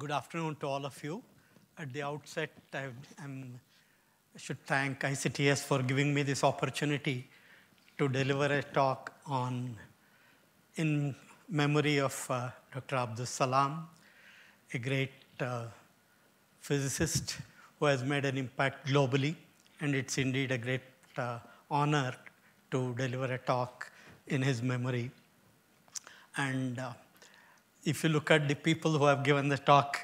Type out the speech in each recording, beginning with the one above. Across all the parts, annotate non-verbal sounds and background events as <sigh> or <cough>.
Good afternoon to all of you. At the outset, I should thank ICTS for giving me this opportunity to deliver a talk on in memory of uh, Dr. Abdus Salam, a great uh, physicist who has made an impact globally, and it's indeed a great uh, honor to deliver a talk in his memory. And uh, if you look at the people who have given the talk,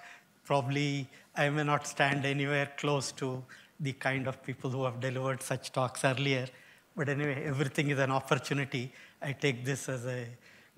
probably I may not stand anywhere close to the kind of people who have delivered such talks earlier. But anyway, everything is an opportunity. I take this as a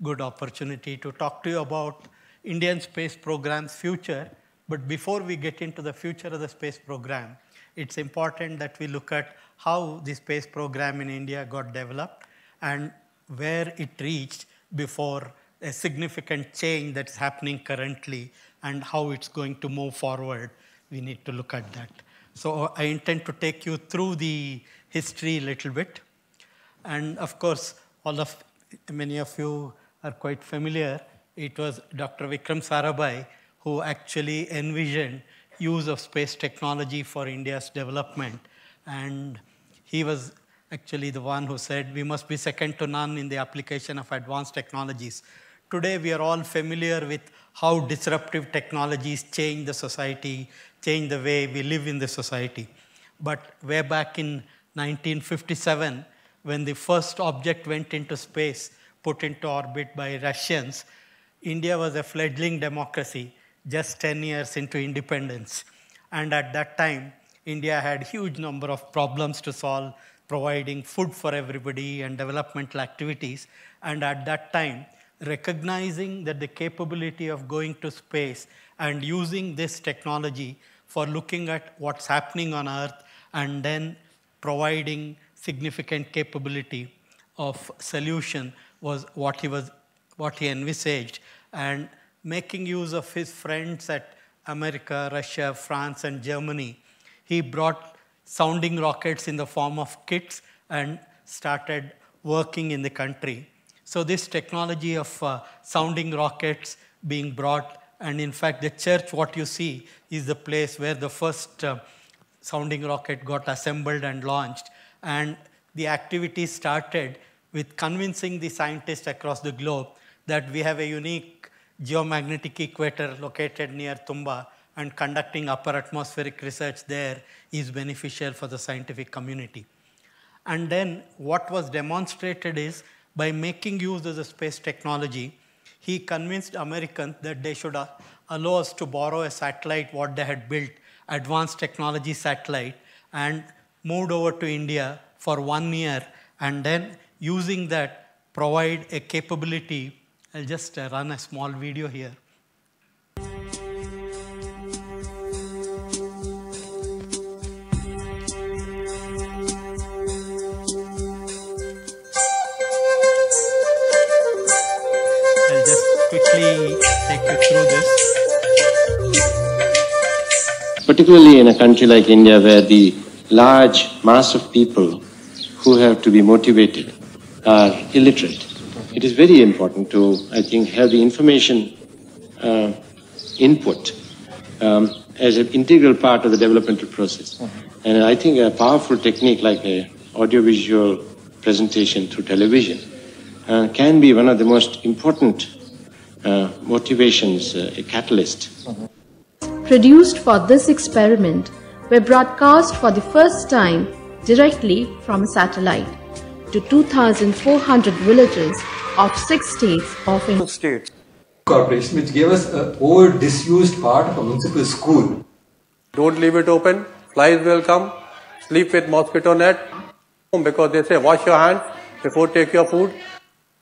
good opportunity to talk to you about Indian space program's future. But before we get into the future of the space program, it's important that we look at how the space program in India got developed and where it reached before a significant change that's happening currently and how it's going to move forward. We need to look at that. So I intend to take you through the history a little bit. And of course, all of many of you are quite familiar. It was Dr. Vikram Sarabhai who actually envisioned use of space technology for India's development. And he was actually the one who said we must be second to none in the application of advanced technologies. Today, we are all familiar with how disruptive technologies change the society, change the way we live in the society. But way back in 1957, when the first object went into space, put into orbit by Russians, India was a fledgling democracy, just 10 years into independence. And at that time, India had huge number of problems to solve, providing food for everybody and developmental activities. And at that time, recognizing that the capability of going to space and using this technology for looking at what's happening on Earth and then providing significant capability of solution was what he was what he envisaged and making use of his friends at America, Russia, France, and Germany, he brought sounding rockets in the form of kits and started working in the country. So this technology of uh, sounding rockets being brought, and in fact, the church, what you see, is the place where the first uh, sounding rocket got assembled and launched. And the activity started with convincing the scientists across the globe that we have a unique geomagnetic equator located near Thumba and conducting upper atmospheric research there is beneficial for the scientific community. And then what was demonstrated is by making use of the space technology, he convinced Americans that they should uh, allow us to borrow a satellite, what they had built, advanced technology satellite, and moved over to India for one year, and then using that, provide a capability. I'll just uh, run a small video here. Through this. particularly in a country like India where the large mass of people who have to be motivated are illiterate. It is very important to, I think, have the information uh, input um, as an integral part of the developmental process. And I think a powerful technique like a audiovisual presentation through television uh, can be one of the most important uh, motivations, uh, a catalyst produced for this experiment were broadcast for the first time directly from a satellite to 2,400 villages of six states of India. states. Corporation, which gave us an old disused part of a municipal school. Don't leave it open. Flies will come. Sleep with mosquito net because they say wash your hands before take your food.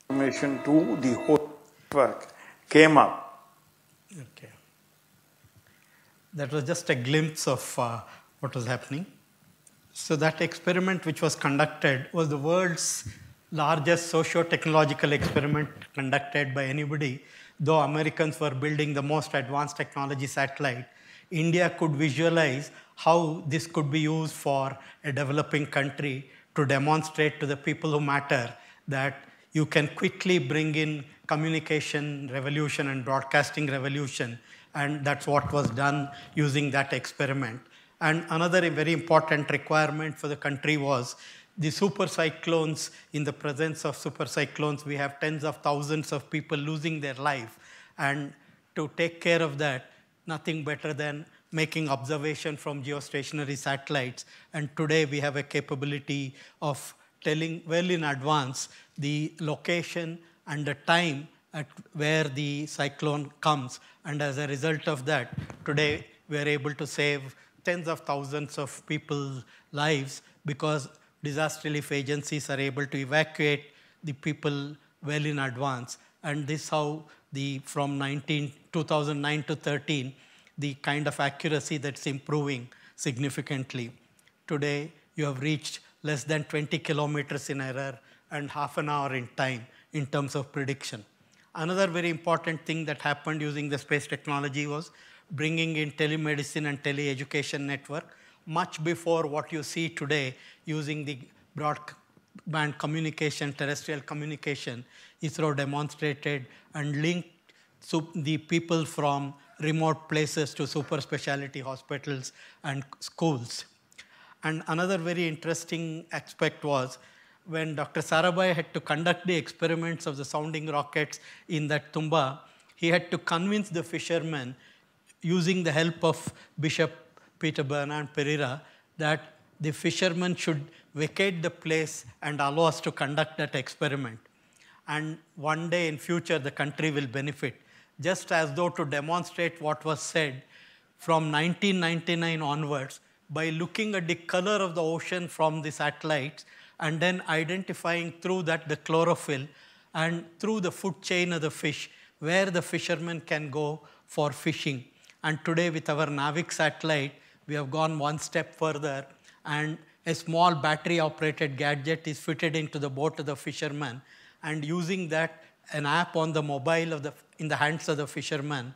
information to the whole network came up. Okay. That was just a glimpse of uh, what was happening. So that experiment which was conducted was the world's largest socio-technological experiment conducted by anybody. Though Americans were building the most advanced technology satellite, India could visualize how this could be used for a developing country to demonstrate to the people who matter that you can quickly bring in communication revolution and broadcasting revolution And that's what was done using that experiment. And another very important requirement for the country was the super cyclones. In the presence of super cyclones, we have tens of thousands of people losing their life. And to take care of that, nothing better than making observation from geostationary satellites. And today we have a capability of telling well in advance the location and the time at where the cyclone comes. And as a result of that, today we are able to save tens of thousands of people's lives because disaster relief agencies are able to evacuate the people well in advance. And this how the from 19, 2009 to 13, the kind of accuracy that's improving significantly. Today, you have reached less than 20 kilometers in error and half an hour in time in terms of prediction. Another very important thing that happened using the space technology was bringing in telemedicine and teleeducation network much before what you see today using the broadband communication, terrestrial communication. ISRO demonstrated and linked the people from remote places to super specialty hospitals and schools. And another very interesting aspect was when Dr. Sarabhai had to conduct the experiments of the sounding rockets in that Thumba, he had to convince the fishermen using the help of Bishop Peter Bernard Pereira that the fishermen should vacate the place and allow us to conduct that experiment. And one day in future, the country will benefit. Just as though to demonstrate what was said from 1999 onwards, by looking at the color of the ocean from the satellites and then identifying through that the chlorophyll and through the food chain of the fish where the fishermen can go for fishing. And today with our NAVIC satellite, we have gone one step further and a small battery operated gadget is fitted into the boat of the fisherman and using that an app on the mobile of the in the hands of the fisherman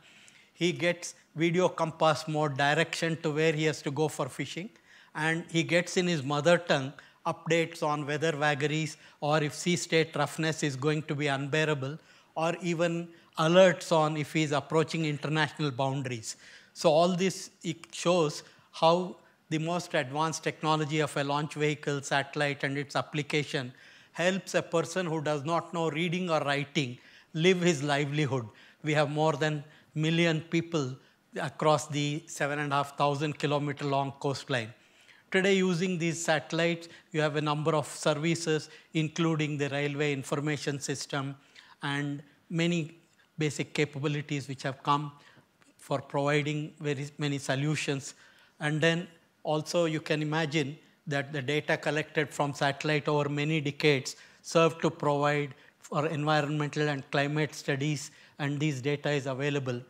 he gets video compass mode direction to where he has to go for fishing and he gets in his mother tongue updates on weather vagaries or if sea state roughness is going to be unbearable or even alerts on if he is approaching international boundaries. So all this it shows how the most advanced technology of a launch vehicle, satellite and its application helps a person who does not know reading or writing live his livelihood. We have more than million people across the seven and a half thousand kilometer long coastline. Today, using these satellites, you have a number of services, including the railway information system and many basic capabilities which have come for providing very many solutions. And then also you can imagine that the data collected from satellite over many decades serve to provide for environmental and climate studies and these data is available.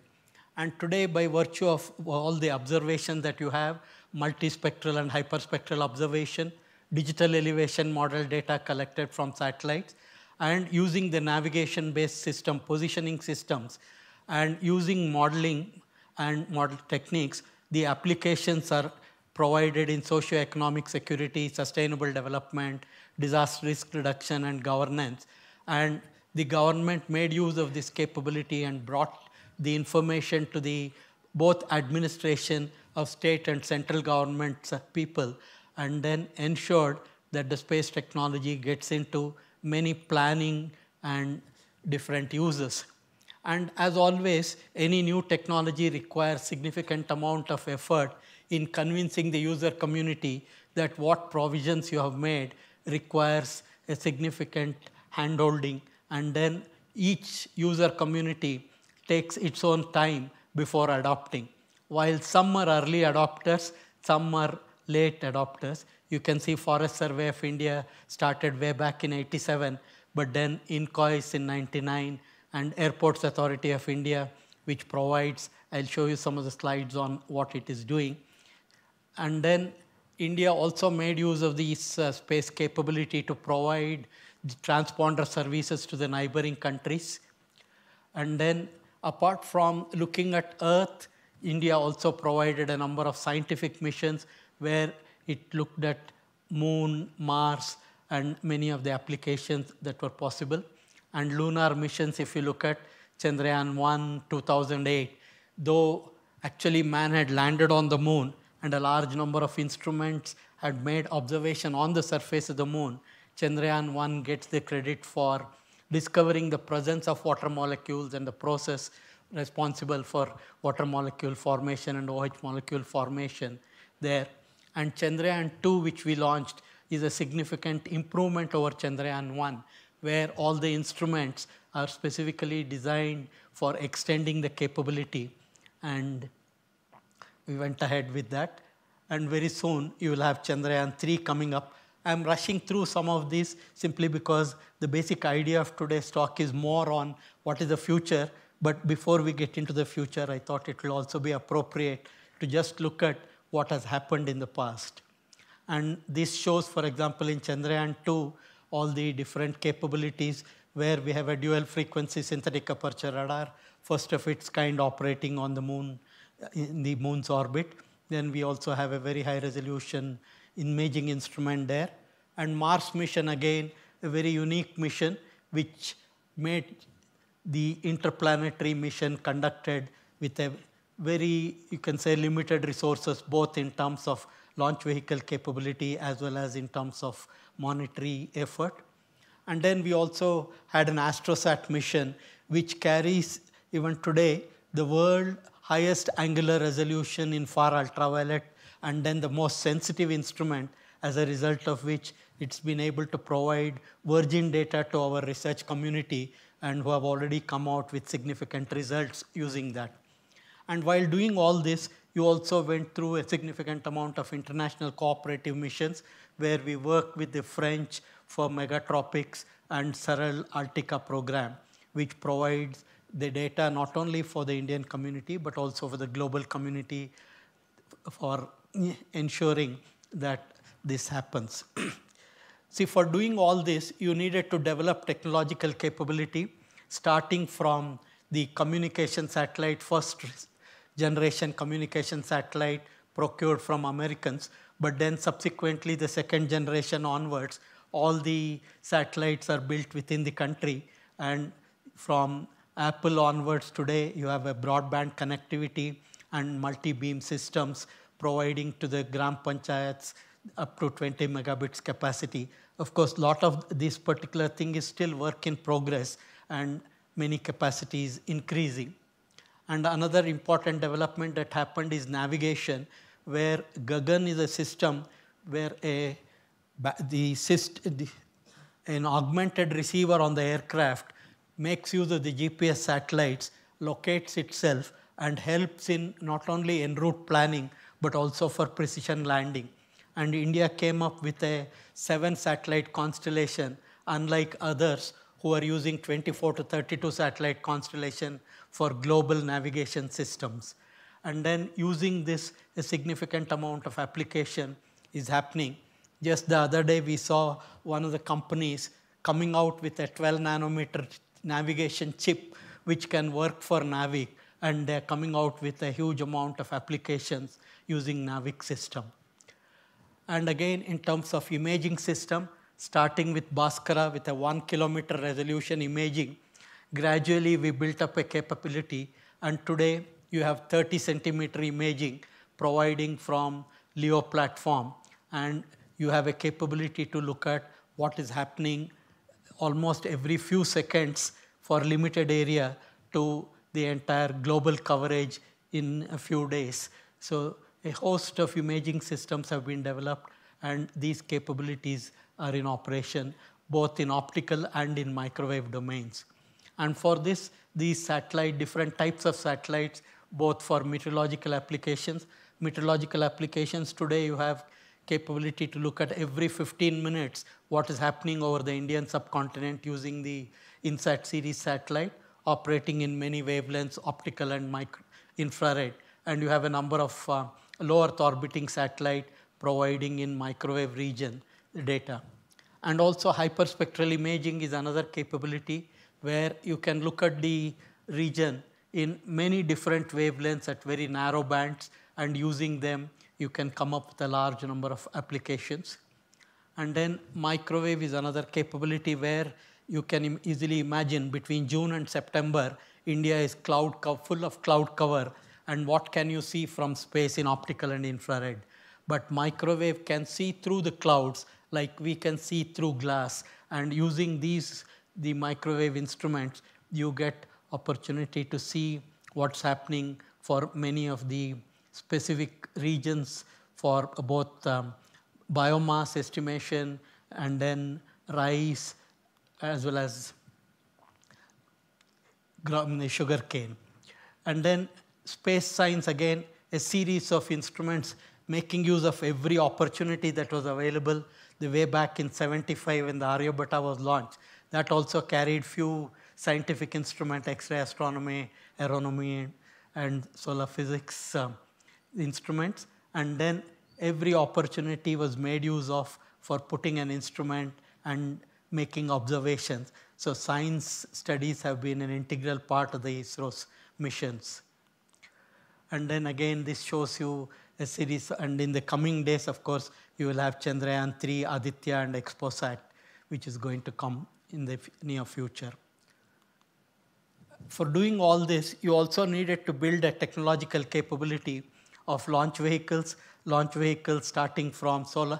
And today by virtue of all the observations that you have, multispectral and hyperspectral observation, digital elevation model data collected from satellites, and using the navigation-based system, positioning systems, and using modeling and model techniques, the applications are provided in socio-economic security, sustainable development, disaster risk reduction, and governance. And the government made use of this capability and brought the information to the both administration of state and central governments uh, people and then ensured that the space technology gets into many planning and different uses. And as always, any new technology requires significant amount of effort in convincing the user community that what provisions you have made requires a significant handholding and then each user community takes its own time before adopting. While some are early adopters, some are late adopters. You can see Forest Survey of India started way back in 87, but then INCOIS in 99 and Airports Authority of India, which provides, I'll show you some of the slides on what it is doing. And then India also made use of this uh, space capability to provide transponder services to the neighboring countries. And then apart from looking at Earth, India also provided a number of scientific missions where it looked at Moon, Mars, and many of the applications that were possible. And lunar missions, if you look at Chandrayaan 1, 2008, though actually man had landed on the moon and a large number of instruments had made observation on the surface of the moon, Chandrayaan 1 gets the credit for discovering the presence of water molecules and the process responsible for water molecule formation and OH molecule formation there. And Chandrayaan 2, which we launched, is a significant improvement over Chandrayaan 1, where all the instruments are specifically designed for extending the capability. And we went ahead with that. And very soon you will have Chandrayaan 3 coming up. I'm rushing through some of these simply because the basic idea of today's talk is more on what is the future. But before we get into the future, I thought it will also be appropriate to just look at what has happened in the past. And this shows, for example, in Chandrayaan 2, all the different capabilities where we have a dual frequency synthetic aperture radar, first of its kind operating on the moon, in the moon's orbit. Then we also have a very high resolution imaging instrument there. And Mars mission again, a very unique mission which made the interplanetary mission conducted with a very, you can say, limited resources, both in terms of launch vehicle capability as well as in terms of monetary effort. And then we also had an AstroSat mission, which carries, even today, the world highest angular resolution in far ultraviolet, and then the most sensitive instrument, as a result of which it's been able to provide virgin data to our research community and who have already come out with significant results using that. And while doing all this, you also went through a significant amount of international cooperative missions where we worked with the French for Megha-Tropiques and SARAL AltiKa program, which provides the data not only for the Indian community, but also for the global community for ensuring that this happens. <clears throat> See, for doing all this, you needed to develop technological capability, starting from the communication satellite, first generation communication satellite procured from Americans, but then subsequently the second generation onwards, all the satellites are built within the country. And from Apple onwards today, you have a broadband connectivity and multi-beam systems providing to the gram panchayats up to 20 megabits capacity. Of course, a lot of this particular thing is still work in progress and many capacities increasing. And another important development that happened is navigation, where Gagan is a system where a, the, the, an augmented receiver on the aircraft makes use of the GPS satellites, locates itself, and helps in not only en route planning, but also for precision landing. And India came up with a seven satellite constellation, unlike others who are using 24 to 32 satellite constellation for global navigation systems. And then using this, a significant amount of application is happening. Just the other day, we saw one of the companies coming out with a 12 nanometer navigation chip which can work for Navic and they're coming out with a huge amount of applications using Navic system. And again, in terms of imaging system, starting with Bhaskara with a one kilometer resolution imaging, gradually we built up a capability and today you have 30 centimeter imaging providing from LEO platform and you have a capability to look at what is happening almost every few seconds for limited area to the entire global coverage in a few days. So a host of imaging systems have been developed and these capabilities are in operation both in optical and in microwave domains. And for this, these satellite, different types of satellites, both for meteorological applications. Meteorological applications today you have capability to look at every 15 minutes what is happening over the Indian subcontinent using the INSAT series satellite operating in many wavelengths, optical and micro infrared. And you have a number of uh, low Earth orbiting satellite providing in microwave region data. And also hyperspectral imaging is another capability where you can look at the region in many different wavelengths at very narrow bands and using them you can come up with a large number of applications. And then microwave is another capability where you can easily imagine between June and September, India is cloud full of cloud cover and what can you see from space in optical and infrared. But microwave can see through the clouds like we can see through glass. And using these, the microwave instruments, you get opportunity to see what's happening for many of the specific regions for both um, biomass estimation and then rice as well as sugar cane. And then space science again, a series of instruments making use of every opportunity that was available the way back in 75 when the Aryabhata was launched. That also carried few scientific instrument, X-ray astronomy, aeronomy, and solar physics um, instruments. And then every opportunity was made use of for putting an instrument and making observations. So science studies have been an integral part of the ISRO's missions. And then again, this shows you a series, and in the coming days, of course, you will have Chandrayaan 3, Aditya, and XPoSat, which is going to come in the near future. For doing all this, you also needed to build a technological capability of launch vehicles, launch vehicles starting from solar,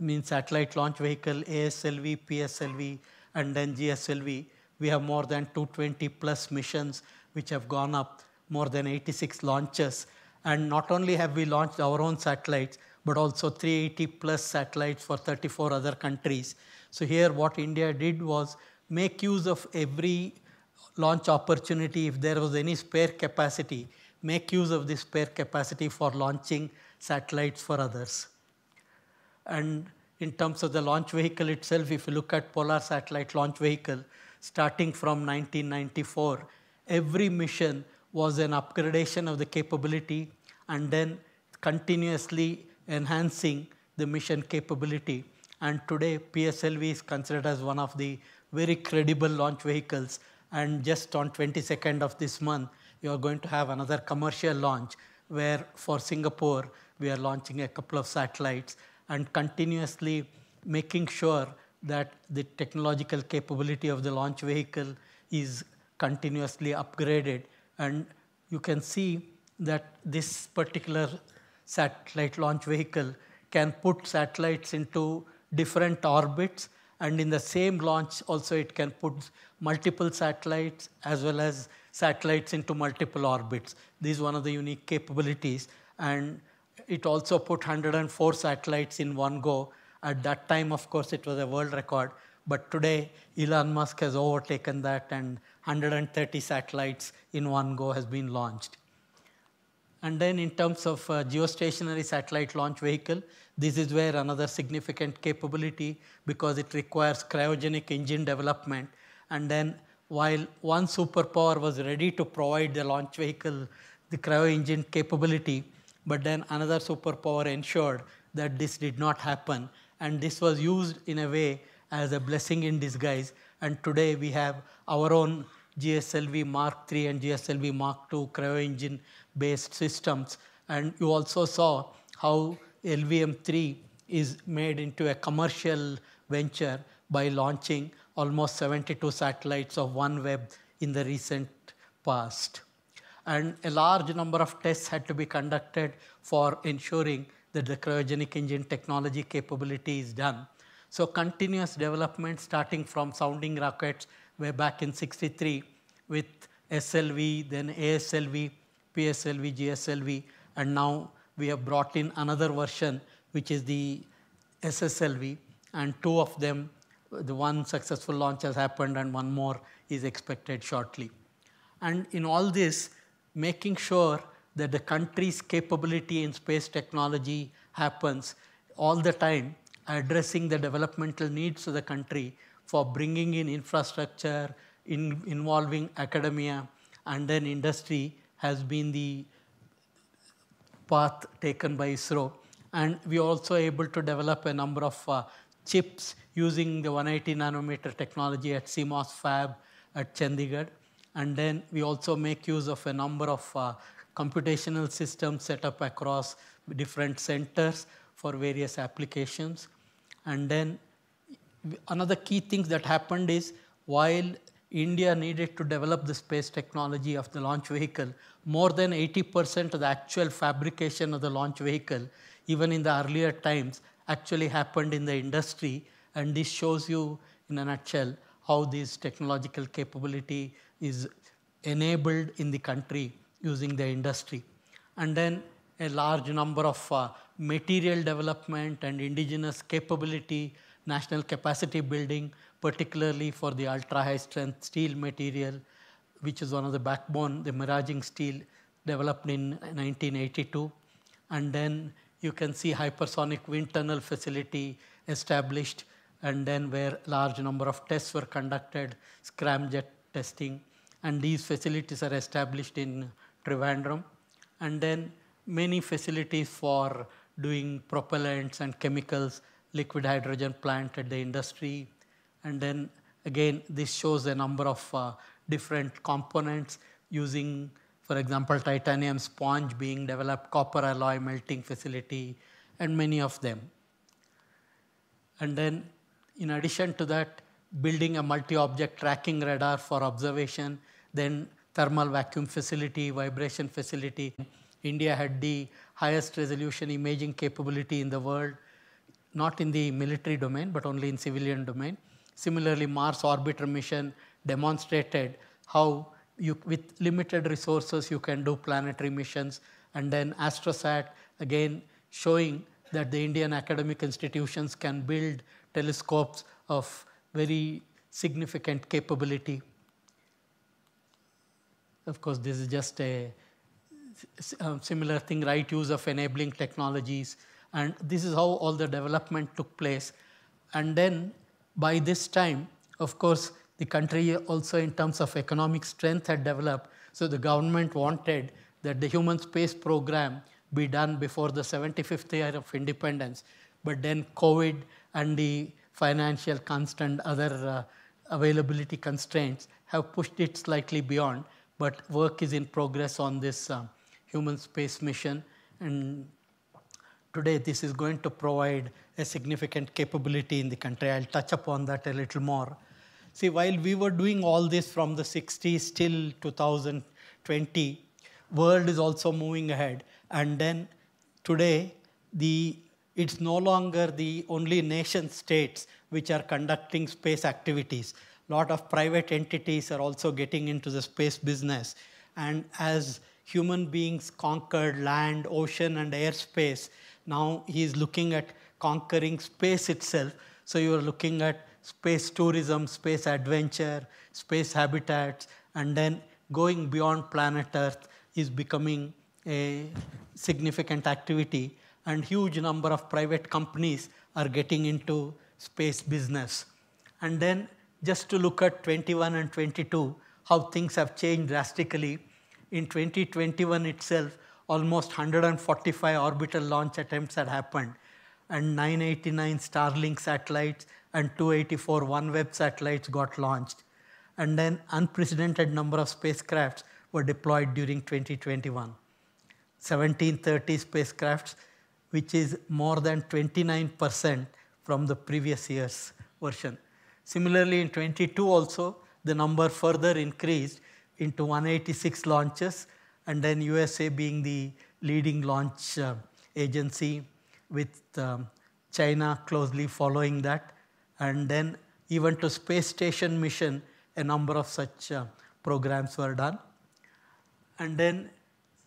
means satellite launch vehicle, ASLV, PSLV, and then GSLV. We have more than 220 plus missions which have gone up, more than 86 launches. And not only have we launched our own satellites, but also 380 plus satellites for 34 other countries. So here what India did was make use of every launch opportunity if there was any spare capacity, make use of this spare capacity for launching satellites for others. And in terms of the launch vehicle itself, if you look at Polar Satellite Launch Vehicle, starting from 1994, every mission was an upgradation of the capability and then continuously enhancing the mission capability. And today, PSLV is considered as one of the very credible launch vehicles. And just on 22nd of this month, you are going to have another commercial launch where for Singapore, we are launching a couple of satellites and continuously making sure that the technological capability of the launch vehicle is continuously upgraded. And you can see that this particular satellite launch vehicle can put satellites into different orbits and in the same launch also it can put multiple satellites as well as satellites into multiple orbits. This is one of the unique capabilities and it also put 104 satellites in one go. At that time, of course, it was a world record. But today, Elon Musk has overtaken that and 130 satellites in one go has been launched. And then in terms of uh, geostationary satellite launch vehicle, this is where another significant capability because it requires cryogenic engine development. And then while one superpower was ready to provide the launch vehicle the cryo engine capability, but then another superpower ensured that this did not happen. And this was used in a way as a blessing in disguise. And today we have our own GSLV Mark III and GSLV Mark II cryo engine based systems. And you also saw how LVM3 is made into a commercial venture by launching almost 72 satellites of OneWeb in the recent past and a large number of tests had to be conducted for ensuring that the cryogenic engine technology capability is done. So continuous development starting from sounding rockets way back in 63 with SLV, then ASLV, PSLV, GSLV, and now we have brought in another version which is the SSLV and two of them, the one successful launch has happened and one more is expected shortly. And in all this, making sure that the country's capability in space technology happens all the time, addressing the developmental needs of the country for bringing in infrastructure, in involving academia, and then industry has been the path taken by ISRO. And we are also able to develop a number of uh, chips using the 180 nanometer technology at CMOS fab at Chandigarh. And then we also make use of a number of uh, computational systems set up across different centers for various applications. And then another key thing that happened is while India needed to develop the space technology of the launch vehicle. More than 80% of the actual fabrication of the launch vehicle, even in the earlier times, actually happened in the industry. And this shows you in a nutshell how this technological capability is enabled in the country using the industry. And then a large number of uh, material development and indigenous capability, national capacity building, particularly for the ultra high strength steel material, which is one of the backbone, the maraging steel developed in 1982. And then you can see hypersonic wind tunnel facility established and then where large number of tests were conducted, scramjet testing, and these facilities are established in Trivandrum. And then many facilities for doing propellants and chemicals, liquid hydrogen plant at the industry. And then again, this shows a number of uh, different components using, for example, titanium sponge being developed, copper alloy melting facility, and many of them. And then in addition to that, building a multi-object tracking radar for observation, then thermal vacuum facility, vibration facility. India had the highest resolution imaging capability in the world, not in the military domain, but only in civilian domain. Similarly, Mars orbiter mission demonstrated how you, with limited resources you can do planetary missions. And then Astrosat, again, showing that the Indian academic institutions can build telescopes of very significant capability. Of course, this is just a, a uh, similar thing, right use of enabling technologies. And this is how all the development took place. And then by this time, of course, the country also in terms of economic strength had developed. So the government wanted that the human space program be done before the 75th year of independence. But then COVID and the financial constant, other uh, availability constraints have pushed it slightly beyond but work is in progress on this uh, human space mission. And today, this is going to provide a significant capability in the country. I'll touch upon that a little more. See, while we were doing all this from the 60s till 2020, world is also moving ahead. And then today, the it's no longer the only nation states which are conducting space activities A lot of private entities are also getting into the space business. And as human beings conquered land, ocean, and airspace, now he is looking at conquering space itself. So you are looking at space tourism, space adventure, space habitats, and then going beyond planet Earth is becoming a significant activity. And huge number of private companies are getting into space business. And then just to look at 21 and 22, how things have changed drastically. In 2021 itself, almost 145 orbital launch attempts had happened, and 989 Starlink satellites and 284 OneWeb satellites got launched. And then unprecedented number of spacecrafts were deployed during 2021. 1730 spacecrafts, which is more than 29% from the previous year's version. Similarly, in 22 also, the number further increased into 186 launches, and then USA being the leading launch uh, agency with um, China closely following that. And then even to space station mission, a number of such uh, programs were done. And then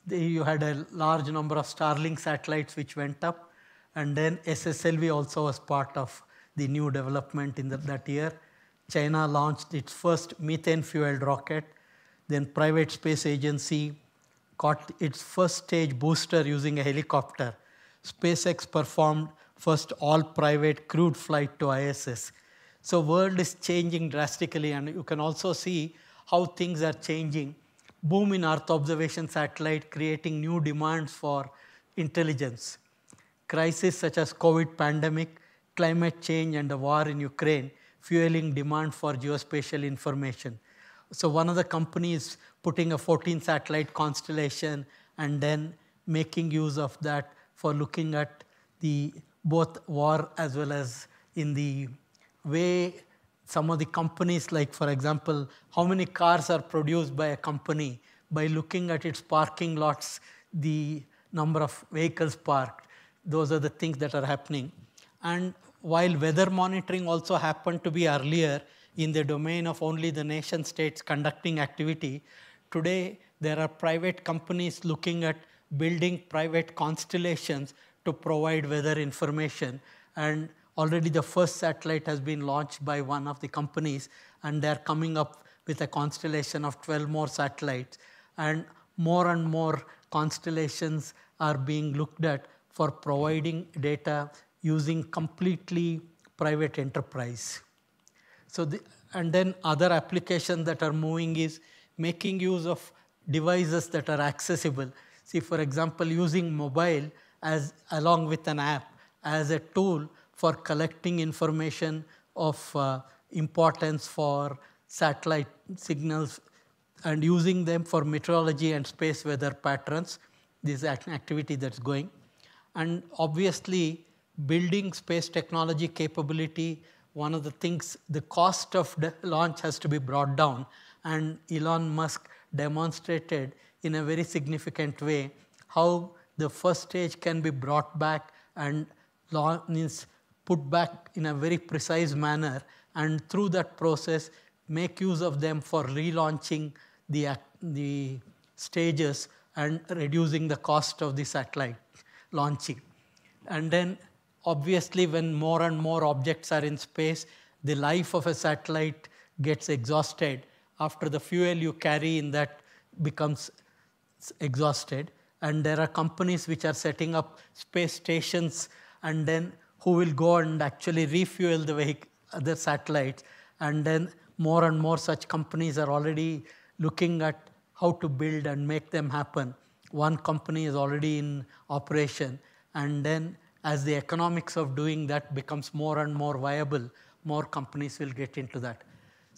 the, you had a large number of Starlink satellites which went up. And then SSLV also was part of the new development in the, that year. China launched its first methane fueled rocket. Then private space agency got its first stage booster using a helicopter. SpaceX performed first all private crewed flight to ISS. So world is changing drastically and you can also see how things are changing. Boom in Earth observation satellite creating new demands for intelligence. Crises such as COVID pandemic climate change and the war in Ukraine fueling demand for geospatial information. So one of the companies putting a 14 satellite constellation and then making use of that for looking at the both war as well as in the way some of the companies, like for example, how many cars are produced by a company by looking at its parking lots, the number of vehicles parked. Those are the things that are happening. And while weather monitoring also happened to be earlier in the domain of only the nation states conducting activity, today there are private companies looking at building private constellations to provide weather information. And already the first satellite has been launched by one of the companies, and they're coming up with a constellation of 12 more satellites. And more and more constellations are being looked at for providing data using completely private enterprise. So the, and then other applications that are moving is making use of devices that are accessible. See, for example, using mobile as along with an app as a tool for collecting information of uh, importance for satellite signals and using them for meteorology and space weather patterns. This activity that's going. And obviously, building space technology capability, one of the things, the cost of the <laughs> launch has to be brought down. And Elon Musk demonstrated in a very significant way how the first stage can be brought back and means put back in a very precise manner and through that process make use of them for relaunching the, the stages and reducing the cost of the satellite launching. And then obviously when more and more objects are in space, the life of a satellite gets exhausted after the fuel you carry in that becomes exhausted. And there are companies which are setting up space stations and then who will go and actually refuel the vehicle, other satellites. And then more and more such companies are already looking at how to build and make them happen. One company is already in operation. And then as the economics of doing that becomes more and more viable, more companies will get into that.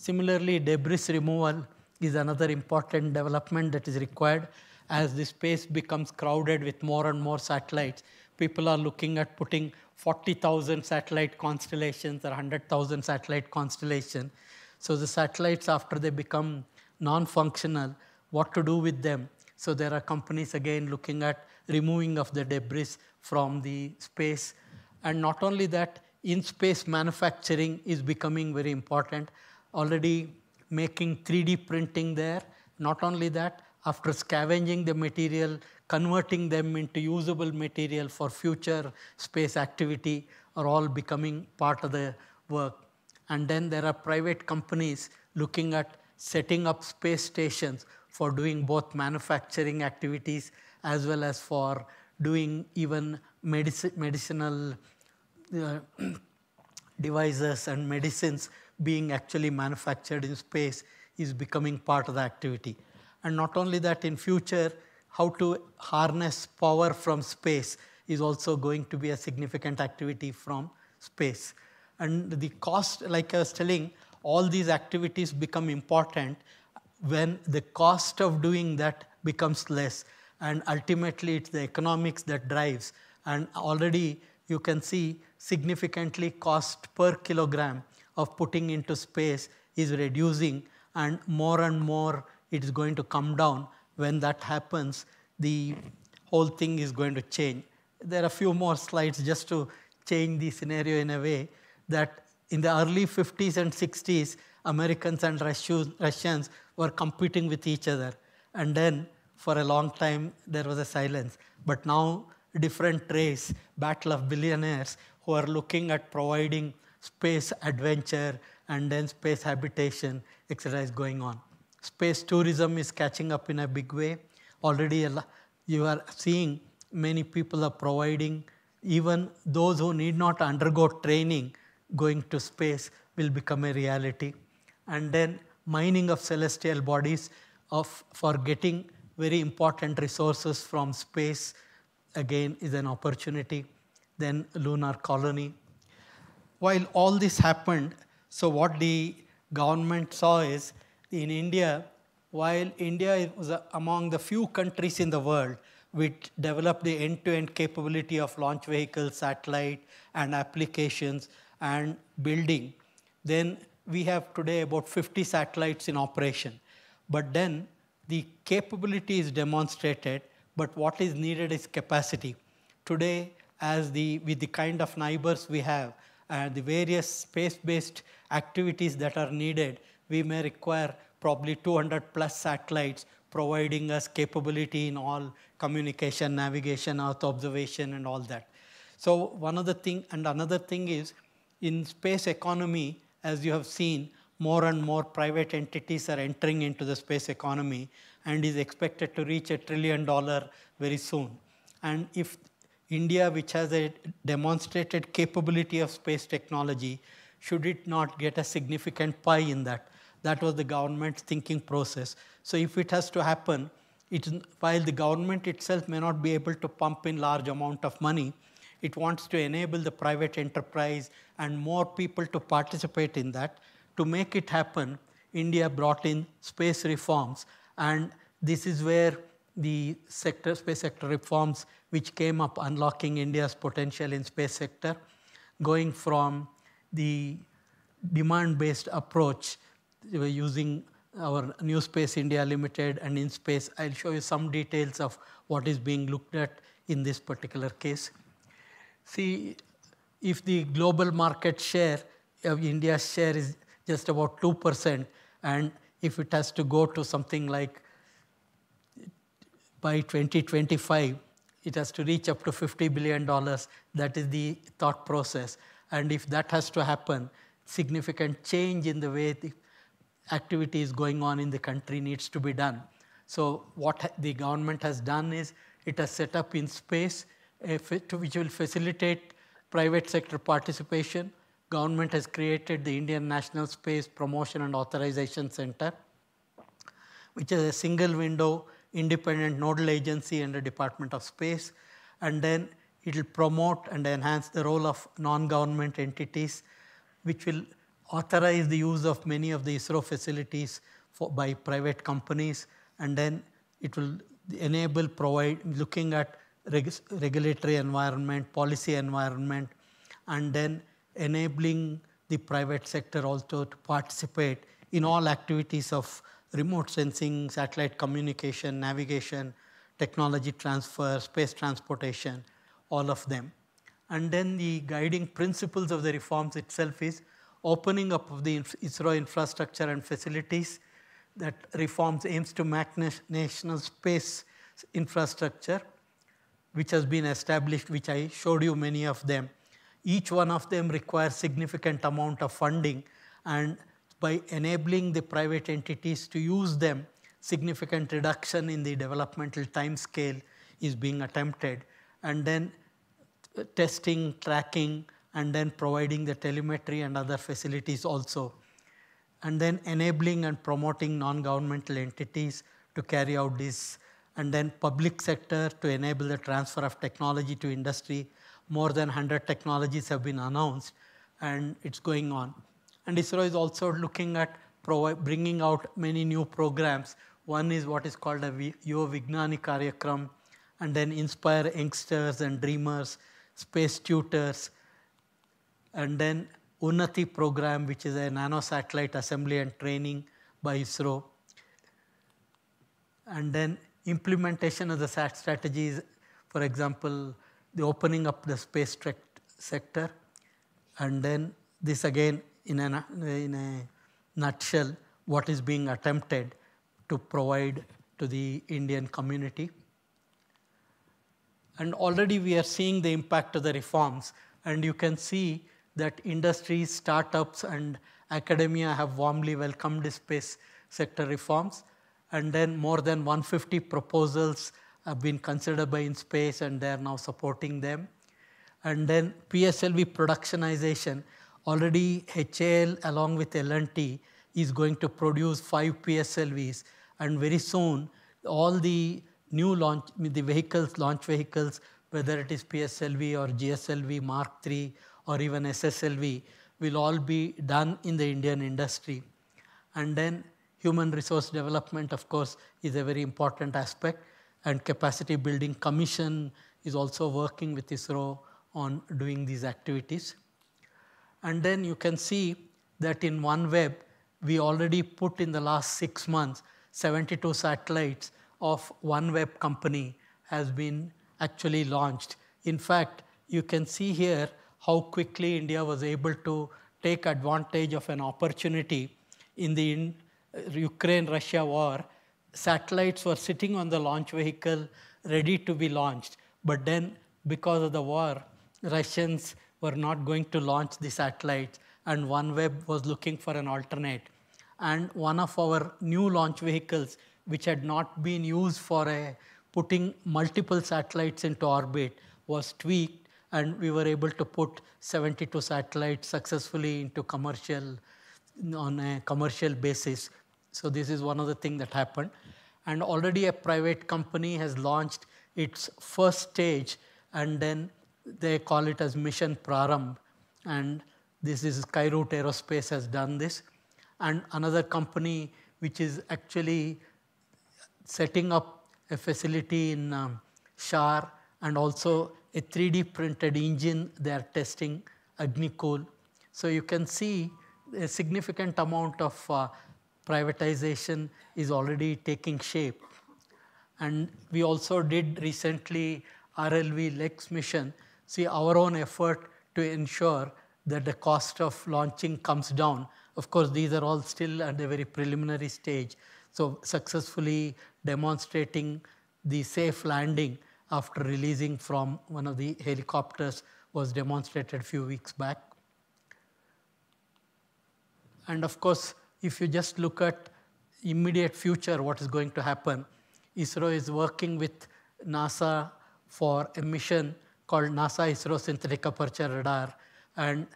Similarly, debris removal is another important development that is required. As the space becomes crowded with more and more satellites, people are looking at putting 40,000 satellite constellations or 100,000 satellite constellations. So the satellites, after they become non-functional, what to do with them? So there are companies again looking at removing of the debris from the space. And not only that, in-space manufacturing is becoming very important. Already making 3D printing there. Not only that, after scavenging the material, converting them into usable material for future space activity are all becoming part of the work. And then there are private companies looking at setting up space stations for doing both manufacturing activities as well as for doing even medici medicinal uh, <clears throat> devices and medicines being actually manufactured in space is becoming part of the activity. And not only that, in future, how to harness power from space is also going to be a significant activity from space. And the cost, like I was telling, all these activities become important when the cost of doing that becomes less. And ultimately, it's the economics that drives. And already you can see significantly cost per kilogram of putting into space is reducing and more and more it is going to come down. When that happens, the whole thing is going to change. There are a few more slides just to change the scenario in a way that in the early 50s and 60s, Americans and Russians were competing with each other. And then for a long time, there was a silence. But now, different race, battle of billionaires, who are looking at providing space adventure and then space habitation, etc. is going on. Space tourism is catching up in a big way. Already you are seeing many people are providing, even those who need not undergo training going to space will become a reality. And then mining of celestial bodies of, for getting very important resources from space again is an opportunity. Then lunar colony while all this happened, so what the government saw is in India, while India was among the few countries in the world which developed the end-to-end -end capability of launch vehicles, satellite, and applications and building, then we have today about 50 satellites in operation. But then the capability is demonstrated, but what is needed is capacity. Today, as the, with the kind of neighbors we have and the various space-based activities that are needed, we may require probably 200 plus satellites providing us capability in all communication, navigation, Earth observation, and all that. So one other thing, and another thing is in space economy, as you have seen, more and more private entities are entering into the space economy and is expected to reach a trillion dollar very soon. And if India, which has a demonstrated capability of space technology, should it not get a significant pie in that? That was the government's thinking process. So if it has to happen, it, while the government itself may not be able to pump in large amount of money, it wants to enable the private enterprise and more people to participate in that. To make it happen, India brought in space reforms, and this is where the sector, space sector reforms which came up unlocking India's potential in space sector, going from the demand-based approach using our New Space India Limited and IN-SPACe. I'll show you some details of what is being looked at in this particular case. See, if the global market share of India's share is just about 2%, and if it has to go to something like by 2025, it has to reach up to $50 billion. That is the thought process. And if that has to happen, significant change in the way the activity is going on in the country needs to be done. So what the government has done is it has set up IN-SPACe, which will facilitate private sector participation. Government has created the Indian National Space Promotion and Authorization Center, which is a single window independent nodal agency under Department of Space. And then it will promote and enhance the role of non-government entities, which will authorize the use of many of the ISRO facilities for, by private companies. And then it will enable provide looking at reg regulatory environment, policy environment, and then enabling the private sector also to participate in all activities of remote sensing, satellite communication, navigation, technology transfer, space transportation, all of them. And then the guiding principles of the reforms itself is opening up of the ISRO infrastructure and facilities that reforms aims to make national space infrastructure, which has been established, which I showed you many of them. Each one of them requires significant amount of funding and by enabling the private entities to use them, significant reduction in the developmental time scale is being attempted. And then uh, testing, tracking, and then providing the telemetry and other facilities also. And then enabling and promoting non-governmental entities to carry out this. And then public sector to enable the transfer of technology to industry. More than 100 technologies have been announced and it's going on. And ISRO is also looking at bringing out many new programs. One is what is called a Yuva Vigyani Karyakram, and then inspire youngsters and dreamers, space tutors, and then Unnati program, which is a nano satellite assembly and training by ISRO. And then implementation of the SAT strategies, for example, the opening up the space sector, and then this again in a, in a nutshell what is being attempted to provide to the Indian community. And already we are seeing the impact of the reforms and you can see that industries, startups and academia have warmly welcomed the space sector reforms and then more than 150 proposals have been considered by IN-SPACe and they are now supporting them. And then PSLV productionization Already HAL along with L&T is going to produce five PSLVs and very soon all the new launch, the vehicles, launch vehicles, whether it is PSLV or GSLV Mark III or even SSLV will all be done in the Indian industry. And then human resource development, of course, is a very important aspect and capacity building commission is also working with ISRO on doing these activities. And then you can see that in OneWeb, we already put in the last six months, 72 satellites of OneWeb company has been actually launched. In fact, you can see here how quickly India was able to take advantage of an opportunity in the uh, Ukraine-Russia war. Satellites were sitting on the launch vehicle, ready to be launched. But then, because of the war, Russians were not going to launch the satellites, and OneWeb was looking for an alternate. And one of our new launch vehicles, which had not been used for a, putting multiple satellites into orbit, was tweaked, and we were able to put 72 satellites successfully into commercial, on a commercial basis. So this is one of the things that happened. And already a private company has launched its first stage, and then they call it as Mission Prarambh. And this is Skyroot Aerospace has done this. And another company which is actually setting up a facility in um, Shar and also a 3D printed engine they are testing, Agnikul. So you can see a significant amount of uh, privatization is already taking shape. And we also did recently RLV LEX mission, see our own effort to ensure that the cost of launching comes down. Of course, these are all still at a very preliminary stage. So successfully demonstrating the safe landing after releasing from one of the helicopters was demonstrated a few weeks back. And of course, if you just look at immediate future, what is going to happen, ISRO is working with NASA for a mission called NASA ISRO Synthetic Aperture Radar. And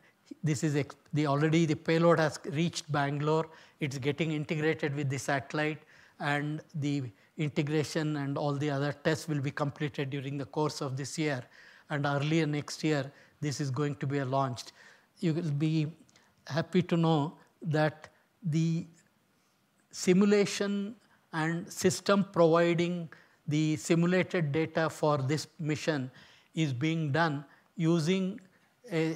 this is the already the payload has reached Bangalore. It's getting integrated with the satellite and the integration and all the other tests will be completed during the course of this year. And earlier next year, this is going to be launched. You will be happy to know that the simulation and system providing the simulated data for this mission is being done using a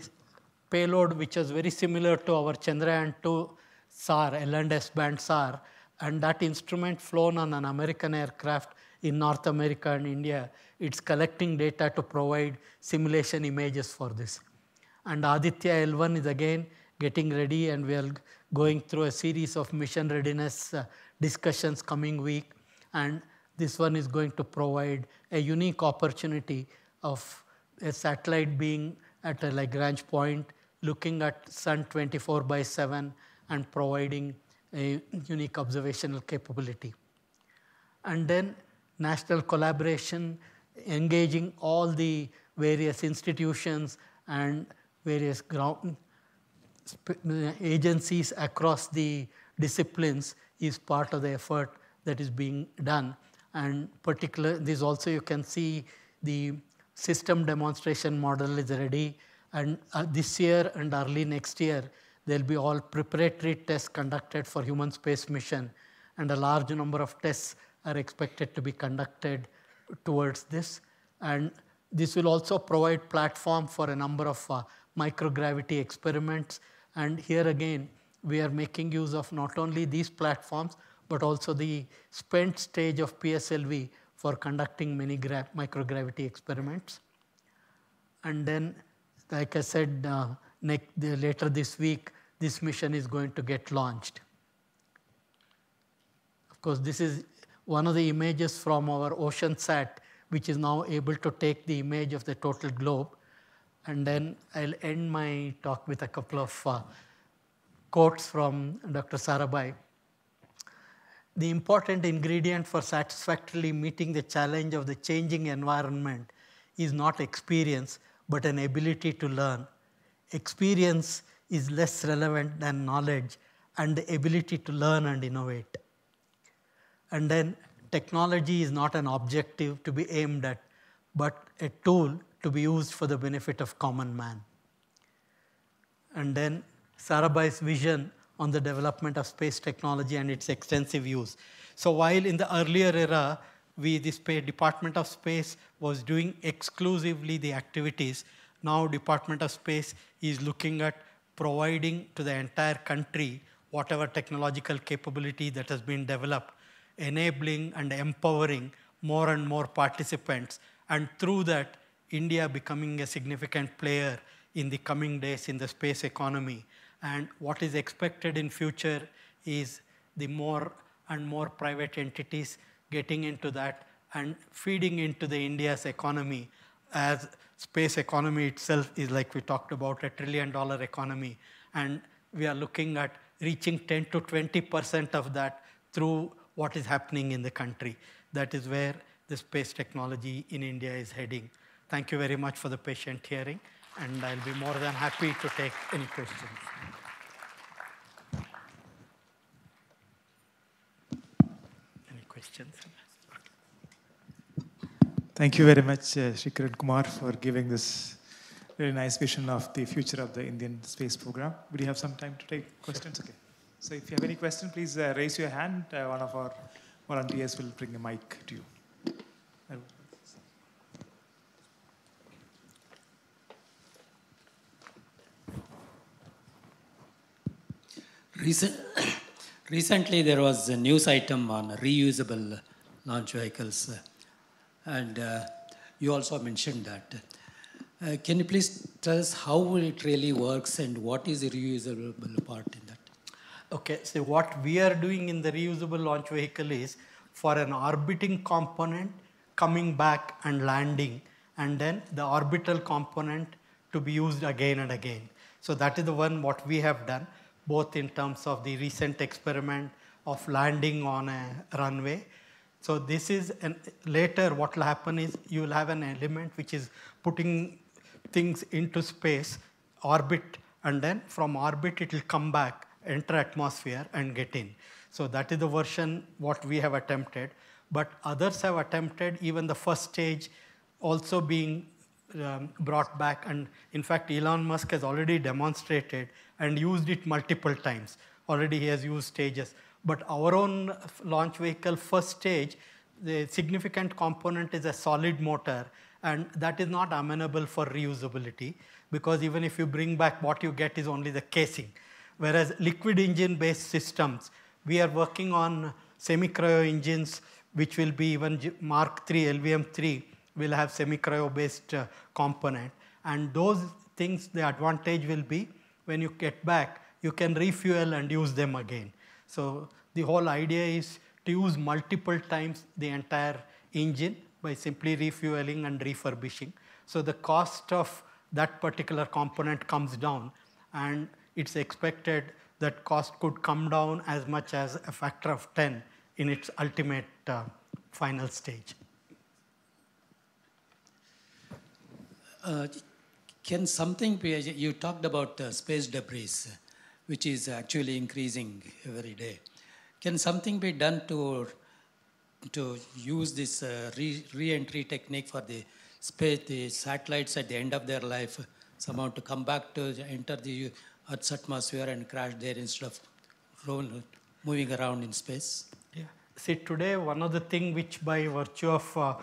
payload which is very similar to our Chandrayaan-2 SAR, L&S band SAR, and that instrument flown on an American aircraft in North America and India, it's collecting data to provide simulation images for this. And Aditya L1 is again getting ready and we are going through a series of mission readiness uh, discussions coming week. And this one is going to provide a unique opportunity of a satellite being at a Lagrange point, looking at sun 24 by 7 and providing a unique observational capability. And then national collaboration, engaging all the various institutions and various ground agencies across the disciplines is part of the effort that is being done. And particular, this also you can see the system demonstration model is ready. And uh, this year and early next year, there'll be all preparatory tests conducted for human space mission. And a large number of tests are expected to be conducted towards this. And this will also provide platform for a number of uh, microgravity experiments and here again, we are making use of not only these platforms, but also the spent stage of PSLV for conducting many microgravity experiments. And then, like I said, uh, next, later this week, this mission is going to get launched. Of course, this is one of the images from our OceanSat, which is now able to take the image of the total globe and then I'll end my talk with a couple of uh, quotes from Dr. Sarabhai. The important ingredient for satisfactorily meeting the challenge of the changing environment is not experience, but an ability to learn. Experience is less relevant than knowledge and the ability to learn and innovate. And then technology is not an objective to be aimed at, but a tool to be used for the benefit of common man. And then Sarabhai's vision on the development of space technology and its extensive use. So while in the earlier era, we, the Space, Department of Space was doing exclusively the activities, now Department of Space is looking at providing to the entire country whatever technological capability that has been developed, enabling and empowering more and more participants, and through that, India becoming a significant player in the coming days in the space economy. And what is expected in future is the more and more private entities getting into that and feeding into the India's economy as space economy itself is like we talked about a trillion dollar economy. And we are looking at reaching 10 to 20 percent of that through what is happening in the country. That is where the space technology in india is heading. Thank you very much for the patient hearing and i'll be more than happy to take any questions any questions Thank you very much, uh, Shri Kiran Kumar, for giving this very nice vision of the future of the Indian space program. Would you have some time to take questions? Okay. So if you have any question, please uh, raise your hand. Uh, one of our volunteers will bring a mic to you. Recent, <coughs> recently, there was a news item on reusable launch vehicles, uh, and uh, you also mentioned that. Uh, can you please tell us how it really works and what is the reusable part in that? Okay, so what we are doing in the reusable launch vehicle is for an orbiting component coming back and landing, and then the orbital component to be used again and again. So that is the one what we have done, both in terms of the recent experiment of landing on a runway. So this is, an, later what will happen is you will have an element which is putting things into space, orbit, and then from orbit it will come back, enter atmosphere and get in. So that is the version what we have attempted. But others have attempted even the first stage also being um, brought back. And in fact, Elon Musk has already demonstrated and used it multiple times. Already he has used stages. But our own launch vehicle first stage, the significant component is a solid motor and that is not amenable for reusability because even if you bring back what you get is only the casing. Whereas liquid engine based systems, we are working on semi-cryo engines which will be even Mark 3, LVM 3 will have semi-cryo based uh, component. And those things, the advantage will be when you get back, you can refuel and use them again. So the whole idea is to use multiple times the entire engine by simply refueling and refurbishing. So the cost of that particular component comes down and it's expected that cost could come down as much as a factor of 10 in its ultimate uh, final stage. Uh, can something be, you talked about uh, space debris, which is actually increasing every day. Can something be done to to use this uh, re- re-entry technique for the space, the satellites at the end of their life, somehow to come back to enter the Earth's atmosphere and crash there instead of moving around in space? See, today one of the things which by virtue of uh,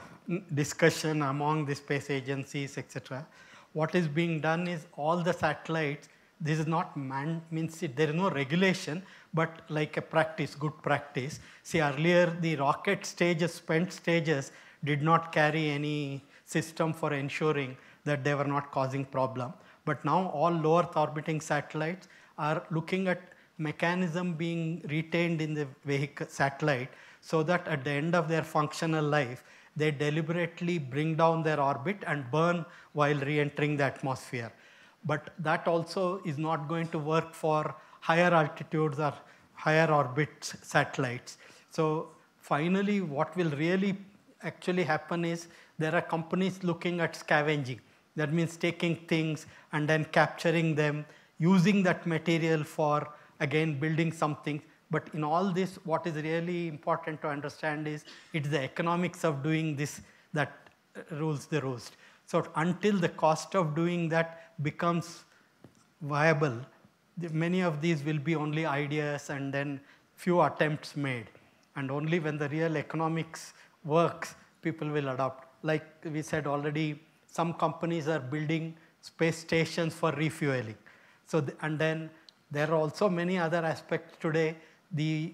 discussion among the space agencies, etc., what is being done is all the satellites, this is not man, means it, there is no regulation, but like a practice, good practice. See, earlier the rocket stages, spent stages, did not carry any system for ensuring that they were not causing problem. But now all low Earth orbiting satellites are looking at mechanism being retained in the vehicle satellite so that at the end of their functional life, they deliberately bring down their orbit and burn while re-entering the atmosphere. But that also is not going to work for higher altitudes or higher orbit satellites. So finally, what will really actually happen is there are companies looking at scavenging. That means taking things and then capturing them, using that material for, again, building something. But in all this, what is really important to understand is it's the economics of doing this that uh, rules the roost. So until the cost of doing that becomes viable, many of these will be only ideas and then few attempts made. And only when the real economics works, people will adopt. Like we said already, some companies are building space stations for refueling. So, the, and then there are also many other aspects today. The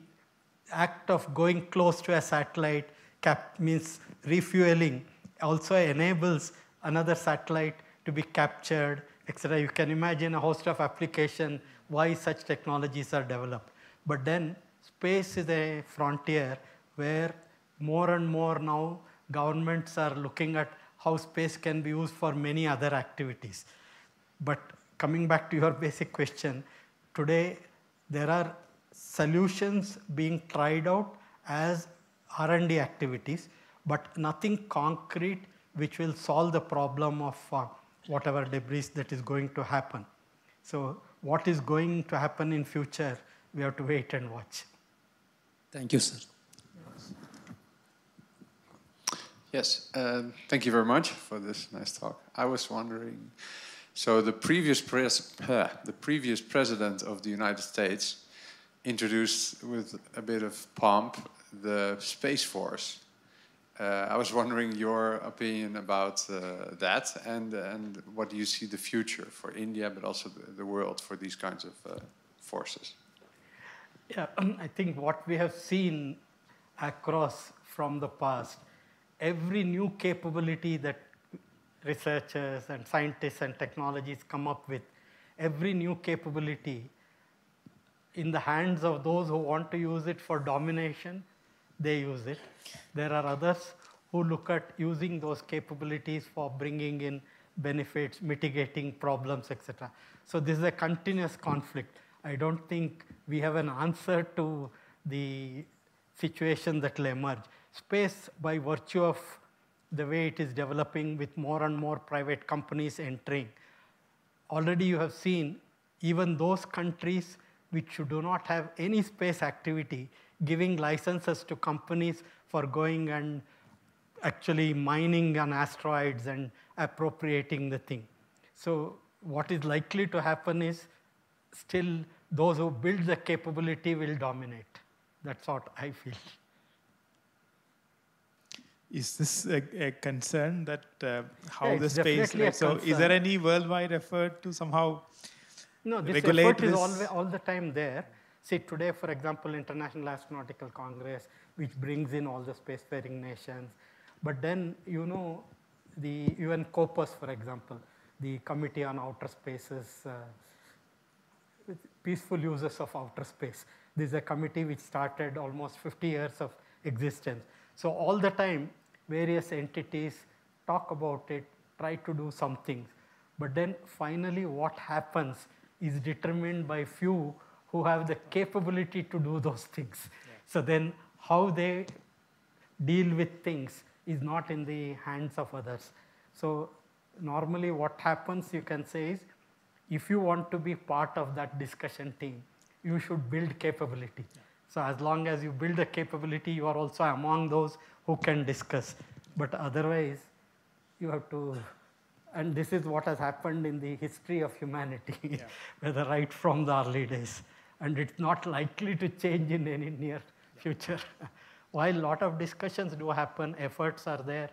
act of going close to a satellite cap means refueling also enables another satellite to be captured, etc. You can imagine a host of application why such technologies are developed. But then space is a frontier where more and more now governments are looking at how space can be used for many other activities. But coming back to your <laughs> basic question, today there are solutions being tried out as R&D activities, but nothing concrete which will solve the problem of uh, whatever debris that is going to happen. So what is going to happen in future, we have to wait and watch. Thank you, sir. Yes, um, thank you very much for this nice talk. I was wondering, so the previous pres uh, the previous president of the United States introduced with a bit of pomp the Space Force. Uh, I was wondering your opinion about uh, that and and what do you see the future for India, but also the, the world for these kinds of uh, forces. Yeah, um, I think what we have seen across from the past every new capability that researchers and scientists and technologies come up with, every new capability in the hands of those who want to use it for domination, they use it. There are others who look at using those capabilities for bringing in benefits, mitigating problems, etc. So this is a continuous conflict. I don't think we have an answer to the situation that will emerge space by virtue of the way it is developing with more and more private companies entering. Already you have seen even those countries which do not have any space activity giving licenses to companies for going and actually mining on asteroids and appropriating the thing. So what is likely to happen is still those who build the capability will dominate. That's what I feel. Is this a, a concern that uh, how Yeah, the space? Like, so, is there any worldwide effort to somehow No, this regulate effort is this? always, all the time there. See, today, for example, International Astronautical Congress, which brings in all the spacefaring nations. But then, you know, the UN COPUOS, for example, the Committee on Outer Spaces, uh, peaceful uses of outer space. This is a committee which started almost 50 years of existence. So all the time, various entities talk about it, try to do some things. But then finally what happens is determined by few who have the capability to do those things. So then how they deal with things is not in the hands of others. So normally what happens you can say is if you want to be part of that discussion team, you should build capability. So as long as you build a capability, you are also among those who can discuss. But otherwise, you have to, and this is what has happened in the history of humanity, <laughs> whether right from the early days. And it's not likely to change in any near future. <laughs> While a lot of discussions do happen, efforts are there,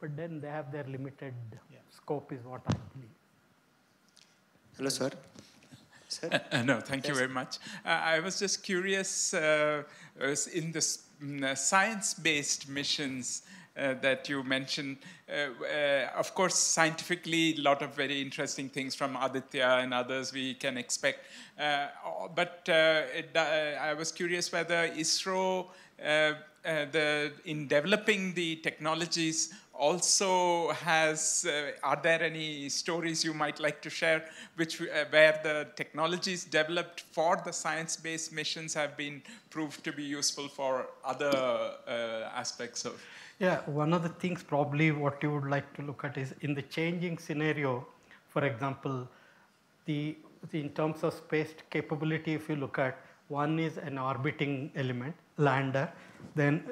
but then they have their limited scope is what I believe. Hello, sir. <laughs> No, thank you Yes. very much. Uh, I was just curious uh, in the mm, uh, science-based missions uh, that you mentioned. Uh, uh, of course, scientifically, a lot of very interesting things from Aditya and others we can expect. Uh, but uh, it, uh, I was curious whether ISRO, uh, uh, the, in developing the technologies, also has, uh, are there any stories you might like to share which, uh, where the technologies developed for the science-based missions have been proved to be useful for other uh, aspects of? Yeah, one of the things probably what you would like to look at is in the changing scenario, for example, the, the in terms of space capability, if you look at one is an orbiting element, lander, then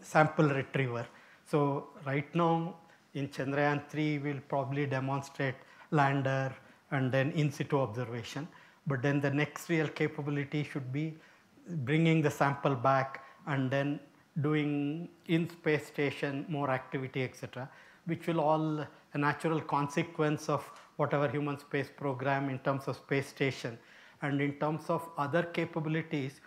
sample retriever. So right now in Chandrayaan 3, we'll probably demonstrate lander and then in situ observation. But then the next real capability should be bringing the sample back and then doing in space station more activity, etc. which will all a natural consequence of whatever human space program in terms of space station. And in terms of other capabilities,